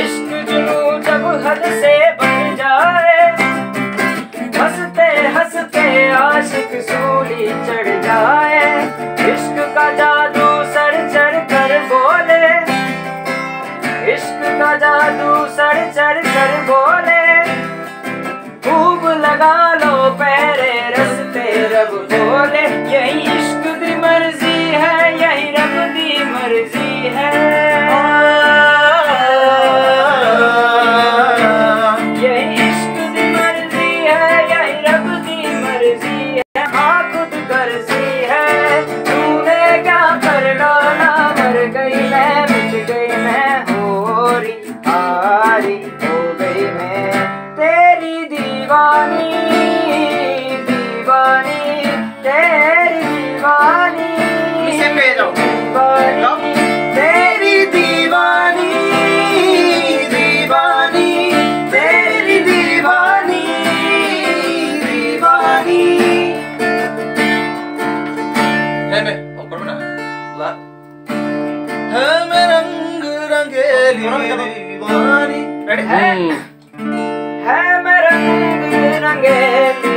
इश्क जुनू जब हद से बढ़ जाए हँसते हँसते आशिक सूली चढ़ जाए इश्क का जादू सर चढ़ कर बोले इश्क का जादू सर चढ़ कर बोले खूब लगा बोले, यही इश्क दी मर्ज़ी है, यही रब दी मर्ज़ी है। यही इश्क दी मर्ज़ी है, यही मर्ज़ी है। हाँ है क्या मर गई मैं गई मैं गई मैं। तेरी दीवानी है मैं रंग रंगेली दीवानी है। है मैं रंग रंगे